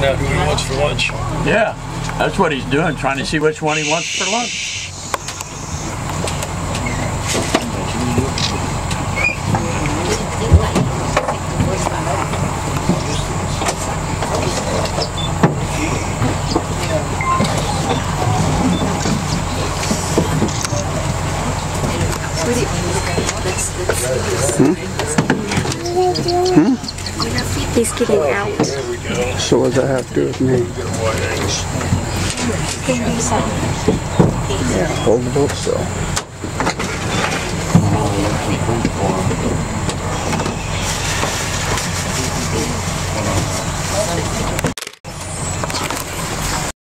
checking out who he wants for lunch. Yeah, that's what he's doing, trying to see which one he wants for lunch. Hmm? Hmm? He's getting out. So what does that have to do with me? Hold the boat still.